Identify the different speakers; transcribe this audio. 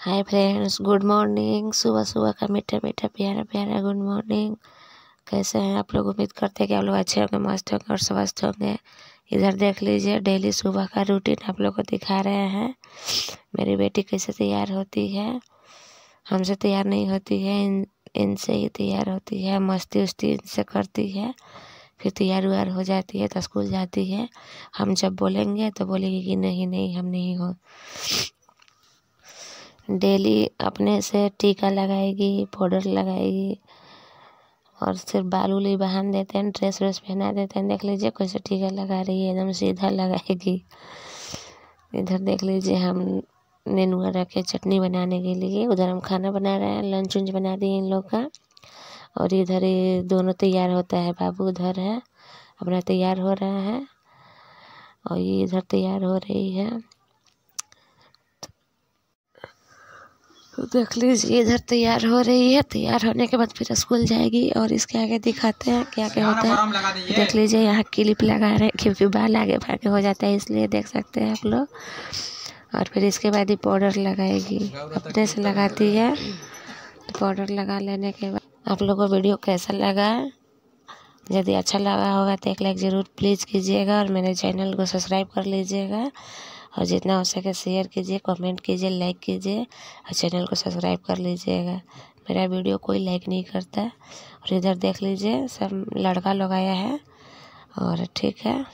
Speaker 1: Hi friends good morning सुबह सुबह का मीठा मीठा प्यारा प्यारा गुड मॉर्निंग कैसे हैं आप लोग? उम्मीद करते हैं कि आप लोग अच्छे होंगे, मस्त होंगे और स्वस्थ होंगे। इधर देख लीजिए, डेली सुबह का रूटीन आप लोग को दिखा रहे हैं। मेरी बेटी कैसे तैयार होती है? हमसे तैयार नहीं होती है, इन, इनसे ही तैयार होती है। मस्ती उस्ती इनसे करती है, फिर तैयार व्यार हो जाती है तो स्कूल जाती है। हम जब बोलेंगे तो बोलेगी कि नहीं नहीं, हम नहीं हो। डेली अपने से टीका लगाएगी, पाउडर लगाएगी और सिर्फ़ बाल उल बहान देते हैं, ड्रेस व्रेस पहना देते हैं। देख लीजिए कैसे टीका लगा रही है, एकदम सीधा लगाएगी। इधर देख लीजिए, हम नेनुआ रखे चटनी बनाने के लिए, उधर हम खाना बना रहे हैं, लंच उंच बना दिए इन लोग का। और इधर ये दोनों तैयार होता है, बाबू उधर है, अपना तैयार हो रहा है। और ये इधर तैयार हो रही है। देख लीजिए इधर तैयार हो रही है। तैयार होने के बाद फिर स्कूल जाएगी और इसके आगे दिखाते हैं क्या क्या होता है। देख लीजिए यहाँ क्लिप लगा रहे हैं क्योंकि बाल आगे भागे हो जाता है इसलिए देख सकते हैं आप लोग। और फिर इसके बाद ही पाउडर लगाएगी। अपने से लगाती है। तो पाउडर लगा लेने के बाद आप लोग को वीडियो कैसा लगा? यदि अच्छा लगा होगा तो एक लाइक ज़रूर प्लीज़ कीजिएगा और मेरे चैनल को सब्सक्राइब कर लीजिएगा। और जितना हो सके शेयर कीजिए कमेंट कीजिए लाइक कीजिए और चैनल को सब्सक्राइब कर लीजिएगा। मेरा वीडियो कोई लाइक नहीं करता। और इधर देख लीजिए, सब लड़का लोग आया है और ठीक है।